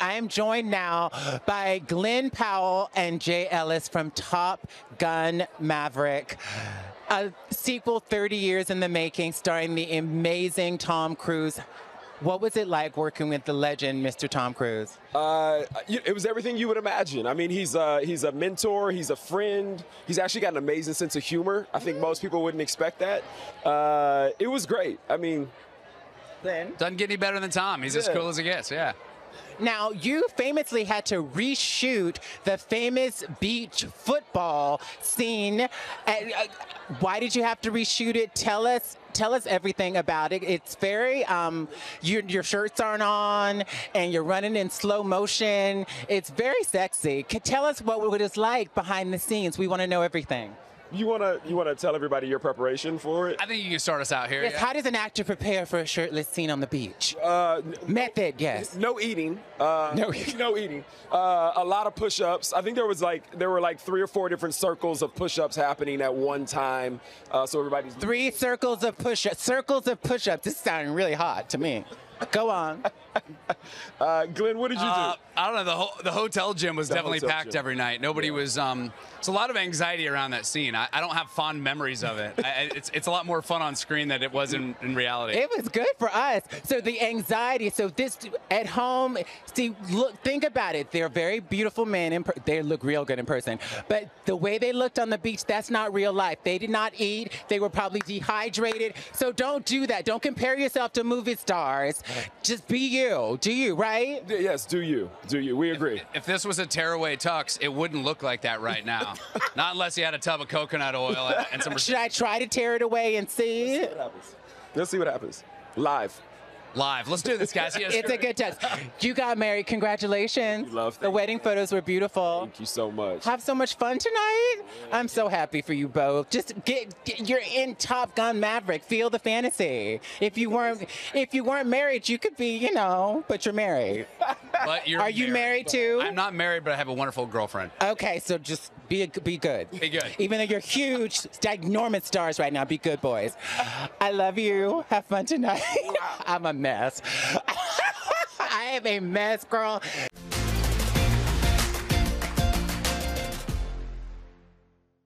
I am joined now by Glen Powell and Jay Ellis from Top Gun Maverick. A sequel 30 years in the making, starring the amazing Tom Cruise. What was it like working with the legend, Mr. Tom Cruise? Uh, it was everything you would imagine. I mean, he's a, he's a mentor, he's a friend. He's actually got an amazing sense of humor. I think most people wouldn't expect that. Uh, it was great. I mean, Glen? Doesn't get any better than Tom. He's as cool as it gets. Yeah. Now, you famously had to reshoot the famous beach football scene. Uh, why did you have to reshoot it? Tell us. Tell us everything about it. It's very, um, your, your shirts aren't on and you're running in slow motion. It's very sexy. Tell us what it was like behind the scenes. We want to know everything. You wanna you wanna tell everybody your preparation for it? I think you can start us out here. Yes, yeah? how does an actor prepare for a shirtless scene on the beach? Uh, Method, yes. no eating. Uh, No- no eating. Uh, a lot of push-ups. I think there was like there were like three or four different circles of push-ups happening at one time. Uh, so everybody's Three circles of push-ups. Circles of push-ups. This is sounding really hot to me. Go on. Uh, Glen, what did you do? Uh, I don't know. The, ho- the hotel gym was The definitely packed gym. every night. Nobody Yeah. was. Um, it's a lot of anxiety around that scene. I, I don't have fond memories of it. I, I- it's it's a lot more fun on screen than it was in, in reality. It was good for us. So the anxiety. So this at home. See, look, think about it. They're very beautiful men. In per- they look real good in person. But the way they looked on the beach, that's not real life. They did not eat. They were probably dehydrated. So don't do that. Don't compare yourself to movie stars. Just be you. Do you right? Y- yes, do you? Do you? We agree. if this was a tearaway tux, it wouldn't look like that right now. Not unless you had a tub of coconut oil and, and some Should I try to tear it away and see? What happens? Let's see what happens. Live. Live. Let's do this, guys. Yes, It's a good test. You got married. Congratulations. Love, the thank wedding photos were beautiful. Thank you so much. Have so much fun tonight. I'm so happy for you both. Just get, get you're in Top Gun Maverick. Feel the fantasy. If you weren't if you weren't married, you could be, you know, but you're married. But you're Are you married too? I'm not married, but I have a wonderful girlfriend. Okay, so just be a, be good. Be good. Even though you're huge, ginormous stars right now, be good boys. I love you. Have fun tonight. I'm a mess. I am a mess, girl.